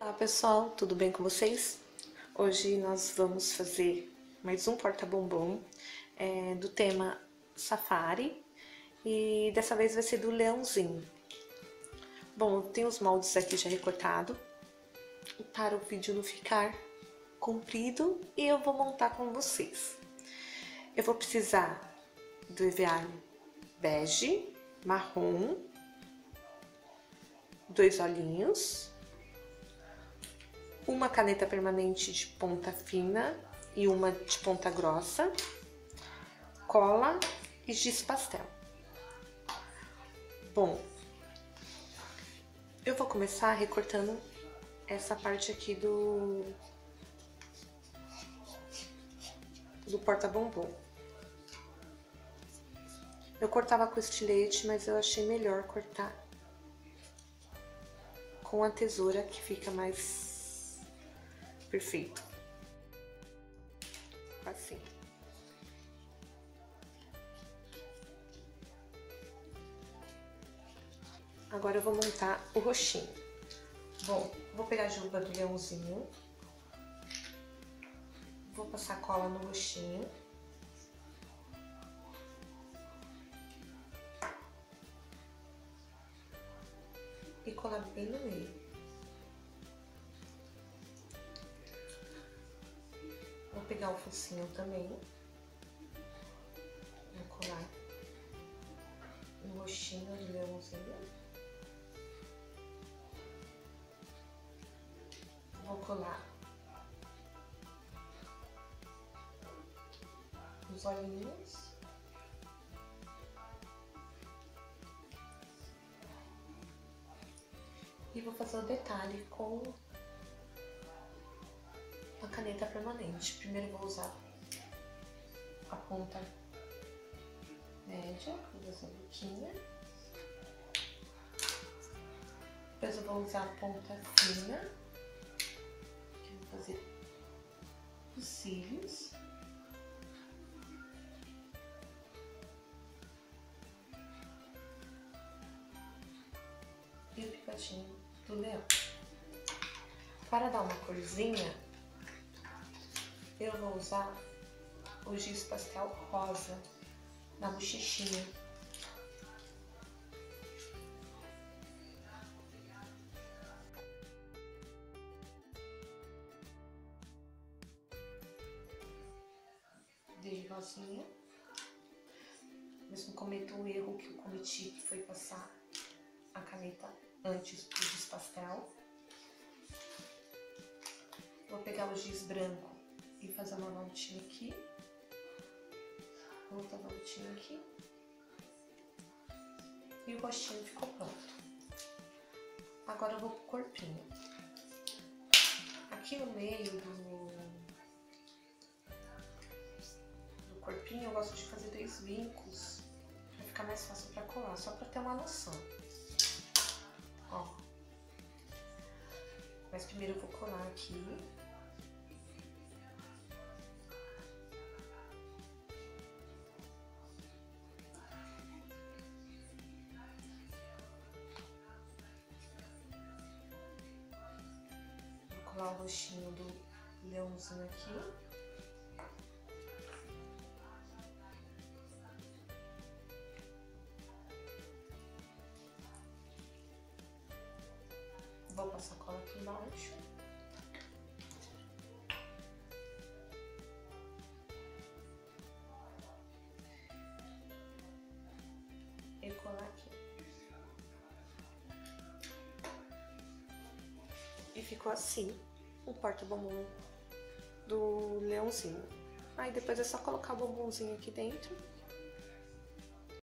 Olá pessoal, tudo bem com vocês? Hoje nós vamos fazer mais um porta-bombom é, do tema Safari e dessa vez vai ser do leãozinho. Bom, tem os moldes aqui já recortado para o vídeo não ficar comprido e eu vou montar com vocês. Eu vou precisar do EVA bege, marrom, dois olhinhos, uma caneta permanente de ponta fina e uma de ponta grossa, cola e giz pastel. Bom, eu vou começar recortando essa parte aqui do do porta-bombom. Eu cortava com estilete, mas eu achei melhor cortar com a tesoura que fica mais perfeito. Assim. Agora eu vou montar o roxinho. Bom, vou pegar a juba do leãozinho. Vou passar cola no roxinho. E colar bem no meio. Pegar o focinho também. Vou colar no roxinho do leãozinho. Vou colar os olhinhos. E vou fazer o detalhe com caneta permanente. Primeiro vou usar a ponta média, vou usar a boquinha. Depois eu vou usar a ponta fina, que eu vou fazer os cílios. E o picadinho do leão. Para dar uma corzinha, eu vou usar o giz pastel rosa na bochechinha. Dei rosinha. Mas não cometo o erro que eu cometi, que foi passar a caneta antes do giz pastel. Vou pegar o giz branco e fazer uma voltinha aqui. Outra voltinha aqui. E o rostinho ficou pronto. Agora eu vou pro corpinho. Aqui no meio do, do corpinho eu gosto de fazer dois vincos pra ficar mais fácil pra colar, só pra ter uma noção. Ó. Mas primeiro eu vou colar aqui. O rostinho do leãozinho aqui. Vou passar cola aqui embaixo. E colar aqui. E ficou assim o porta-bombom do leãozinho. Aí depois é só colocar o bombonzinho aqui dentro